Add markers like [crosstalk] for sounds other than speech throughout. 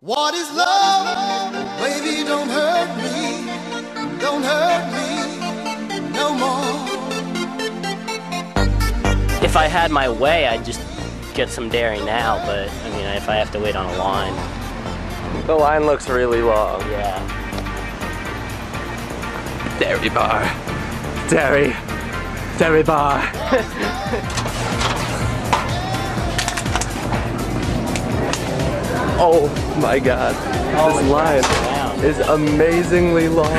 What is love? Baby, don't hurt me. Don't hurt me no more. If I had my way, I'd just get some dairy now, but I mean, if I have to wait on a line, The line looks really long. yeah. Dairy bar. Dairy. Dairy bar. [laughs] oh my god. This oh, line Wow. is amazingly long.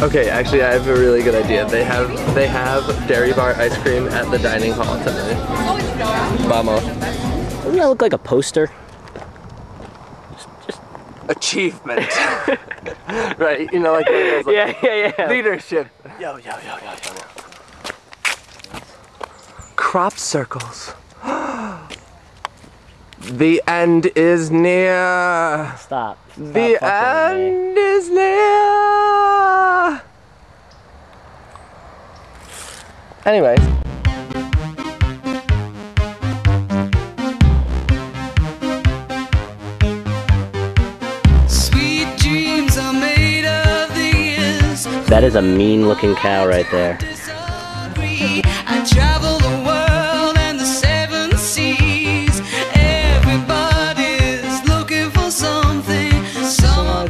Okay, actually I have a really good idea. They have they have dairy bar ice cream at the dining hall tonight. Vamos. Doesn't that look like a poster? Achievement. [laughs] right, you know like, those, like Yeah, yeah, yeah. leadership. Yo, yo, yo, yo, yo, yo. Crop circles. The end is near. Stop. Stop The fucking me. end is near. Anyway. Sweet dreams are made of these. That is a mean looking cow right there.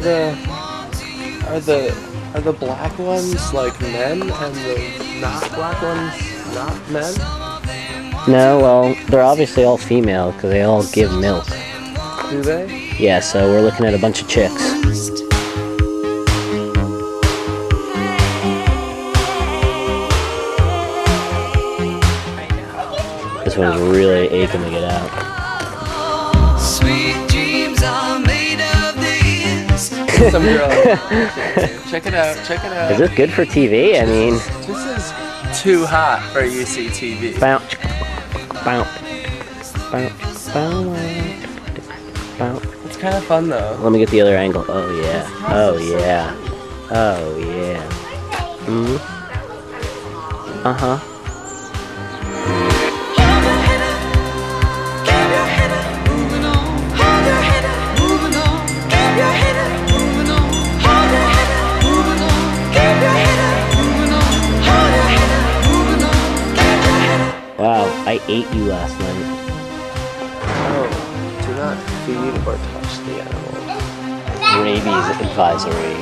The them want to use are the are the black ones like men and the not black ones not men? No, well, they're obviously all female because they all give milk. Do they? Yeah, so we're looking at a bunch of chicks. This one's really aching to get out. Sweet dreams are made of these. [laughs] Some girl. [laughs] check it out. Check it out. Is this good for TV? I mean, This is too hot for UCTV. bounce, bounce, bounce, bounce, bounce. It's kind of fun though. Let me get the other angle. Oh yeah. Oh yeah. Oh yeah. Hmm. Uh huh. I ate you last night. Oh, do not feed or touch the animal. Rabies advisory.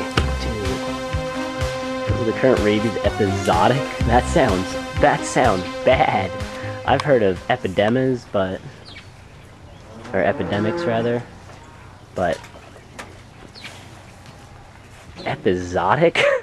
Dude. Is the current rabies episodic? That sounds that sounds bad. I've heard of epidemas, but or epidemics rather. But episodic? [laughs]